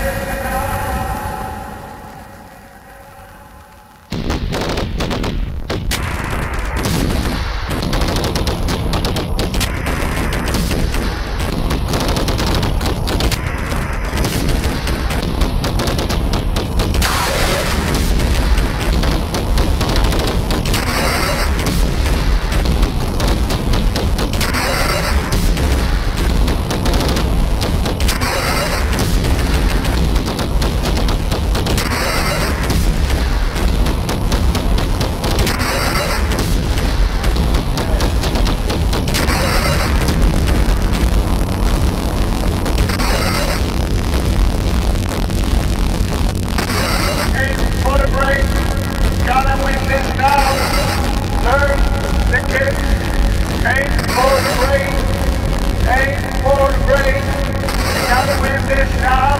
Hey, Eight Grade, James Ford Grade, another win this now.